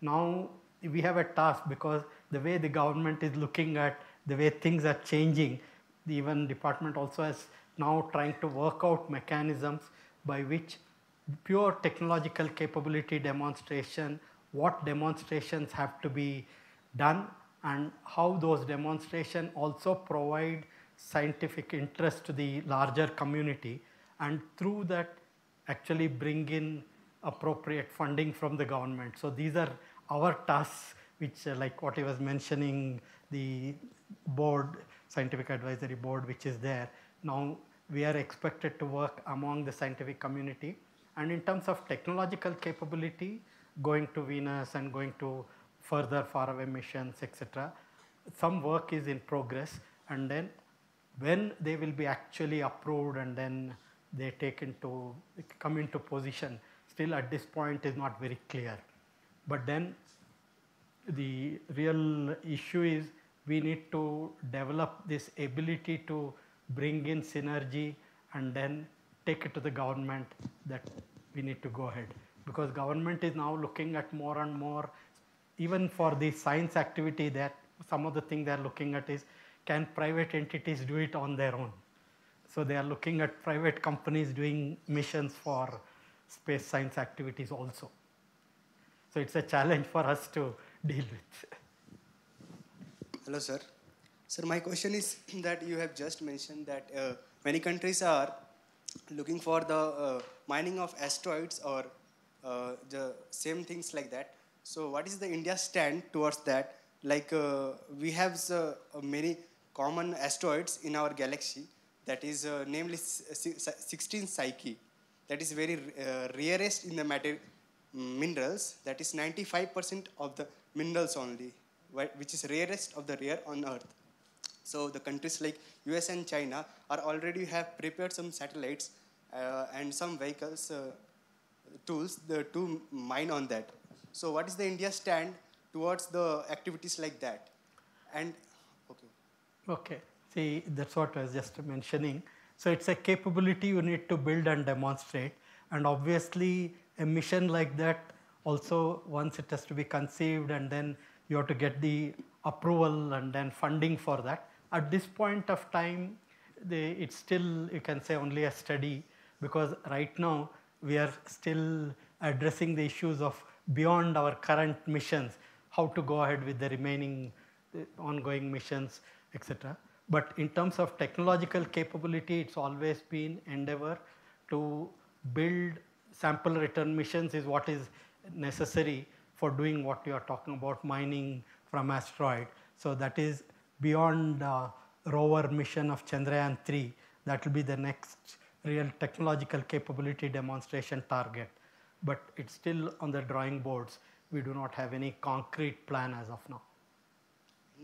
now we have a task because the way the government is looking at the way things are changing, the even department also is now trying to work out mechanisms by which pure technological capability demonstration, what demonstrations have to be done and how those demonstrations also provide scientific interest to the larger community and through that actually bring in appropriate funding from the government. So these are our tasks which uh, like what I was mentioning, the board, scientific advisory board which is there. Now we are expected to work among the scientific community and in terms of technological capability, going to Venus and going to further faraway missions, etc. Some work is in progress and then when they will be actually approved and then they take into, come into position, still at this point is not very clear. But then the real issue is we need to develop this ability to bring in synergy and then take it to the government that we need to go ahead. Because government is now looking at more and more, even for the science activity that some of the things they're looking at is, can private entities do it on their own? So they are looking at private companies doing missions for space science activities also. So it's a challenge for us to <laughs> deal with. Hello, sir. Sir, my question is <clears throat> that you have just mentioned that uh, many countries are looking for the uh, mining of asteroids or uh, the same things like that. So, what is the India stand towards that? Like uh, we have uh, many common asteroids in our galaxy. That is uh, namely 16 Psyche. That is very rarest in the matter mm, minerals. That is 95% of the minerals only, which is rarest of the rare on Earth. So the countries like US and China are already have prepared some satellites uh, and some vehicles uh, tools the, to mine on that. So what is the India stand towards the activities like that? And okay. Okay. See, that's what I was just mentioning. So it's a capability you need to build and demonstrate. And obviously, a mission like that also once it has to be conceived and then you have to get the approval and then funding for that. At this point of time, it's still, you can say, only a study because right now we are still addressing the issues of beyond our current missions, how to go ahead with the remaining ongoing missions, etc. But in terms of technological capability, it's always been endeavor to build sample return missions is what is necessary for doing what you are talking about, mining from asteroid. So that is beyond uh, rover mission of Chandrayaan 3, that will be the next real technological capability demonstration target. But it's still on the drawing boards. We do not have any concrete plan as of now.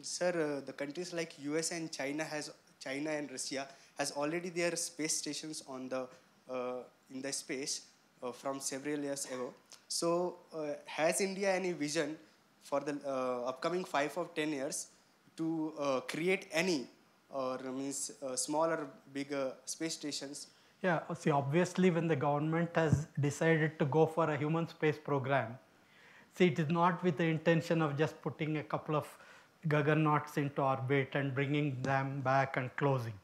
Sir, uh, the countries like US and China has China and Russia has already their space stations on the uh, in the space from several years ago. So, uh, has India any vision for the uh, upcoming five or ten years to uh, create any or means uh, smaller, bigger space stations? Yeah, see, obviously, when the government has decided to go for a human space program, see, it is not with the intention of just putting a couple of Gaganauts into orbit and bringing them back and closing.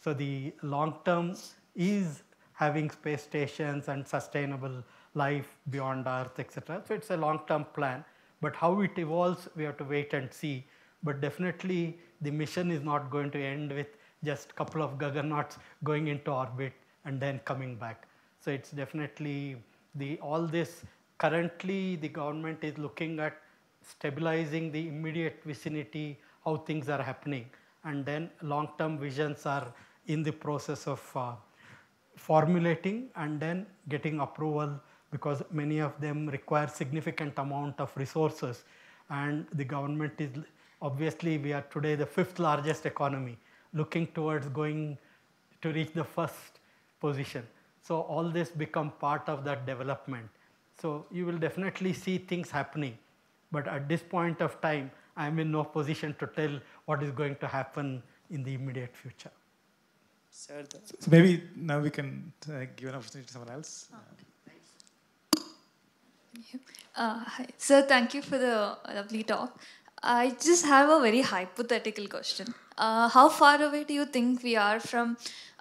So the long term is having space stations and sustainable life beyond Earth, etc. So it's a long term plan. But how it evolves, we have to wait and see. But definitely the mission is not going to end with just a couple of Gaganauts going into orbit and then coming back. So it's definitely the all this currently the government is looking at stabilizing the immediate vicinity, how things are happening, and then long-term visions are in the process of uh, formulating and then getting approval because many of them require significant amount of resources and the government is obviously we are today the fifth largest economy looking towards going to reach the first position. So all this become part of that development. So you will definitely see things happening. But at this point of time, I am in no position to tell what is going to happen in the immediate future. Sir, the- So maybe now we can uh, give an opportunity to someone else. Uh, hi. Sir, thank you for the lovely talk. I just have a very hypothetical question. Uh, how far away do you think we are from,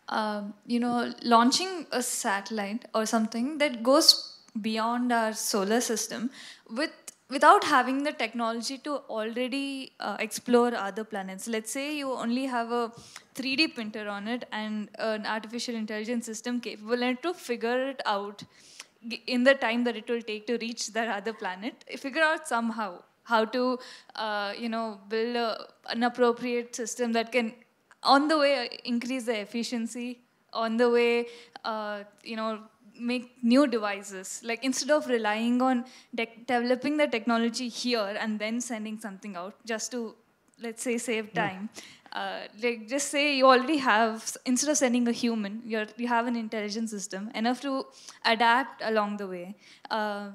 um, you know, launching a satellite or something that goes beyond our solar system with without having the technology to already uh, explore other planets? Let's say you only have a 3D printer on it and an artificial intelligence system capable and to figure it out in the time that it will take to reach that other planet, figure out somehow how to, uh, you know, build a, an appropriate system that can, on the way, uh, increase the efficiency, on the way, uh, you know, make new devices. Like instead of relying on de- developing the technology here and then sending something out just to, let's say, save time. Uh, like just say you already have instead of sending a human you're, you have an intelligent system enough to adapt along the way uh,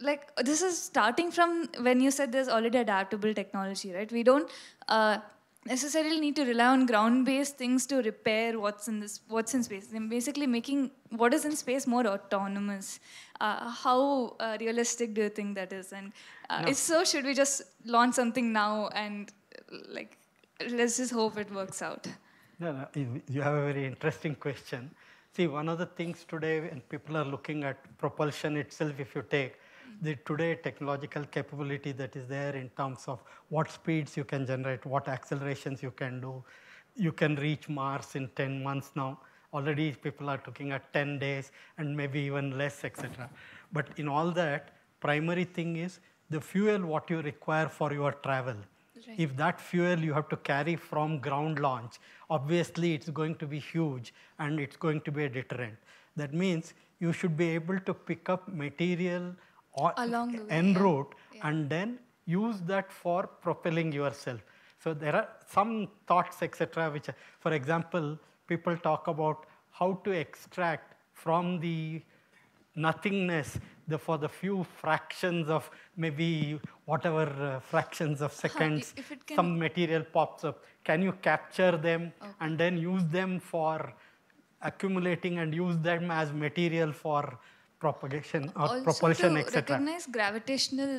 like this is starting from when you said there's already adaptable technology right we don't uh, necessarily need to rely on ground-based things to repair what's in this what's in space and basically making what is in space more autonomous uh, how uh, realistic do you think that is and uh, No. if so should we just launch something now and like let's just hope it works out No, no, you you have a very interesting question. See, one of the things today, when people are looking at propulsion itself, if you take the today technological capability that is there in terms of what speeds you can generate, what accelerations you can do, you can reach Mars in 10 months now. Already people are looking at 10 days and maybe even less, etc. But in all that, primary thing is the fuel what you require for your travel. Right. If that fuel you have to carry from ground launch, obviously it's going to be huge and it's going to be a deterrent. That means you should be able to pick up material Along the way, en yeah. route and then use that for propelling yourself. So there are some thoughts, etc., which, for example, people talk about how to extract from the nothingness the, for the few fractions of maybe whatever uh, fractions of seconds if some material pops up can you capture them and then use them for accumulating and use them as material for propagation or also propulsion etc recognize gravitational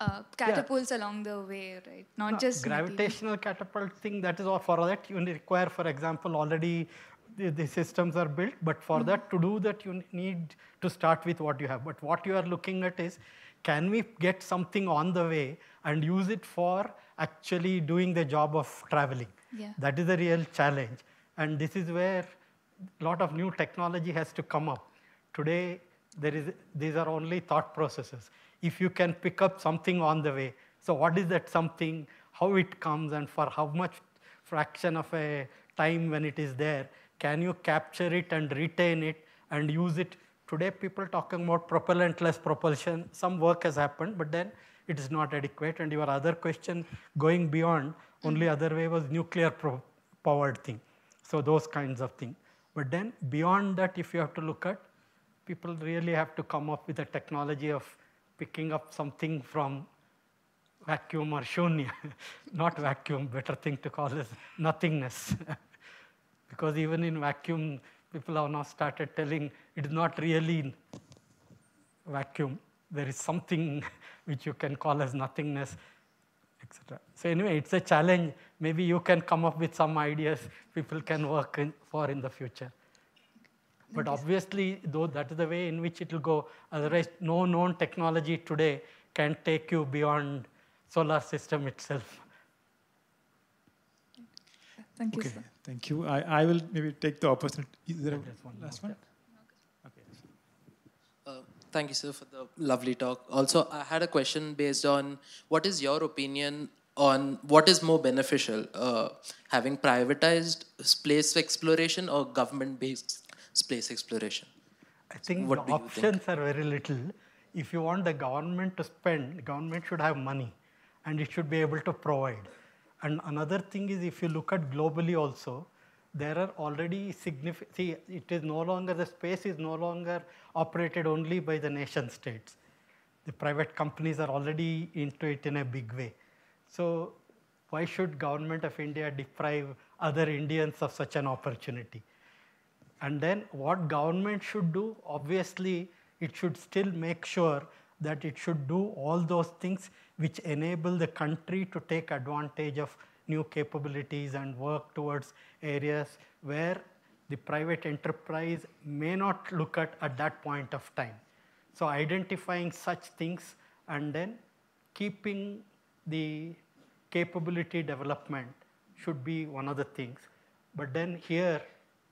uh, catapults along the way right? Not No, just material. gravitational catapult thing that is all for that. You require for example already the, the systems are built but for that to do that you need to start with what you have. But what you are looking at is can we get something on the way and use it for actually doing the job of traveling? Yeah. that is the real challenge. And this is where a lot of new technology has to come up. Today there is these are only thought processes. If you can pick up something on the way so what is that something how it comes and for how much fraction of a time when it is there can you capture it and retain it and use it? Today people talking about propellantless propulsion some work has happened but then it is not adequate. And your other question going beyond only mm-hmm. other way was nuclear pro- powered thing. So those kinds of thing. But then beyond that if you have to look at people really have to come up with a technology of picking up something from vacuum or shunya, <laughs> not vacuum, better thing to call is nothingness. <laughs> because even in vacuum, people have now started telling it is not really vacuum. There is something <laughs> which you can call as nothingness, etc. So anyway, it's a challenge. Maybe you can come up with some ideas people can work in, for in the future. But obviously, though that is the way in which it will go. Otherwise, no known technology today can take you beyond solar system itself. Thank you, Okay, sir. thank you. I, I will maybe take the opportunity. Is there a There's one last more, one? Uh, Thank you, sir, for the lovely talk. Also, I had a question based on what is your opinion on what is more beneficial, uh, having privatized space exploration or government-based space exploration? I think What the you think? options are very little. If you want the government to spend, the government should have money and it should be able to provide. And another thing is if you look at globally also, there are already significant, see, it is no longer, the space is no longer operated only by the nation states. The private companies are already into it in a big way. So why should government of India deprive other Indians of such an opportunity? And then what government should do, obviously, it should still make sure that it should do all those things which enable the country to take advantage of new capabilities and work towards areas where the private enterprise may not look at at that point of time. So identifying such things and then keeping the capability development should be one of the things. But then here,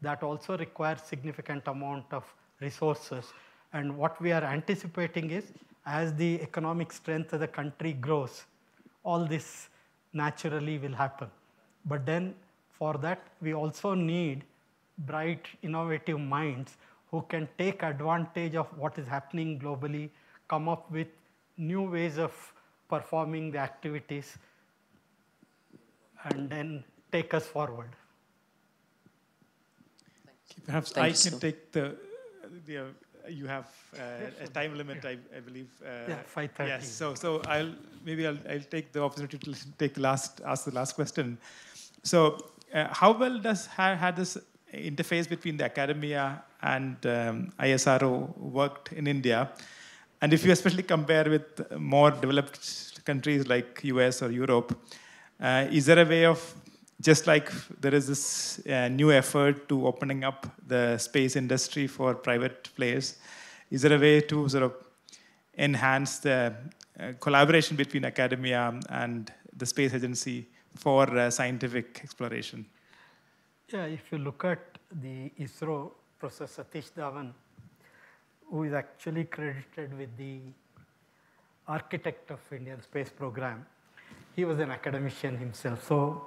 that also requires significant amount of resources. And what we are anticipating is, as the economic strength of the country grows, all this naturally will happen. But then for that, we also need bright, innovative minds who can take advantage of what is happening globally, come up with new ways of performing the activities, and then take us forward. Perhaps Thank I you, can sir. take the, the uh, you have uh, a time limit, I, I believe. Uh, Yeah, 5:30. Yes, so, so I'll, maybe I'll, I'll take the opportunity to take the last, ask the last question. So uh, how well does ha had this interface between the academia and um, ISRO worked in India? And if you especially compare with more developed countries like US or Europe, uh, is there a way of just like there is this uh, new effort to opening up the space industry for private players, is there a way to sort of enhance the uh, collaboration between academia and the space agency for uh, scientific exploration? Yeah, if you look at the ISRO, Professor Satish Dhawan, who is actually credited with the architect of Indian space program, he was an academician himself. So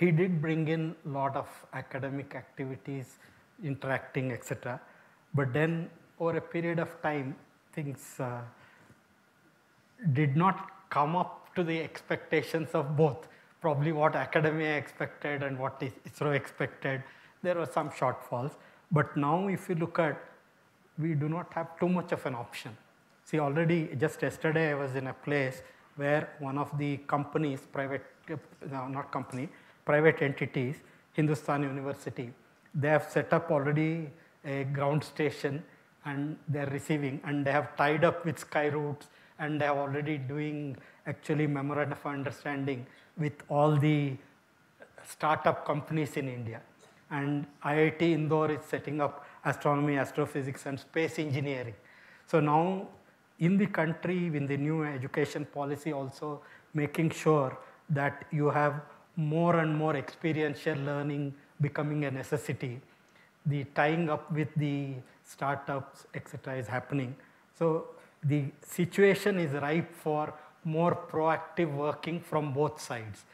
he did bring in a lot of academic activities, interacting, etc. But then over a period of time, things uh, did not come up to the expectations of both. Probably what academia expected and what is- ISRO expected. There were some shortfalls. But now if you look at, we do not have too much of an option. See, already just yesterday I was in a place where one of the companies, private, no, not company, private entities, Hindustan University, they have set up already a ground station and they're receiving and they have tied up with Skyroots and they are already doing actually memorandum of understanding with all the startup companies in India. And IIT Indore is setting up astronomy, astrophysics, and space engineering. So now in the country, in the new education policy, also making sure that you have more and more experiential learning becoming a necessity. The tying up with the startups, etc., is happening. So the situation is ripe for more proactive working from both sides.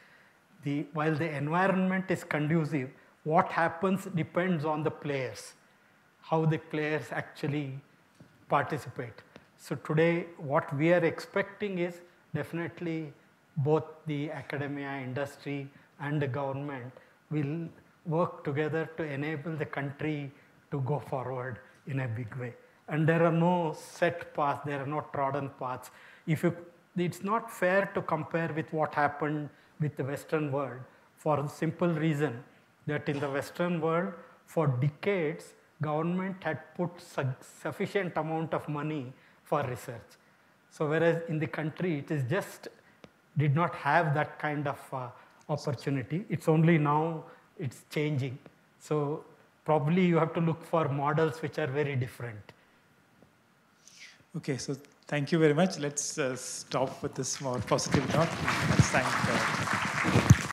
The, while the environment is conducive, what happens depends on the players, how the players actually participate. So today, what we are expecting is definitely both the academia, industry, and the government will work together to enable the country to go forward in a big way. And there are no set paths, there are no trodden paths. If you, it's not fair to compare with what happened with the Western world for the simple reason that in the Western world, for decades, government had put su- sufficient amount of money for research. So whereas in the country, it is just did not have that kind of uh, opportunity. It's only now it's changing. So probably you have to look for models which are very different. Okay, so thank you very much. Let's uh, stop with this more positive note. Let's thank uh,